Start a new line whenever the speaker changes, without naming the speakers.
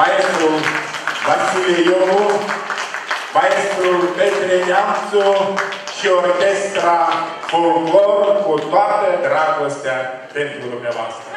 maestru Vasile Iovu, maestru Petre Neamțu și orchestra Folclor cu toată dragostea pentru dumneavoastră.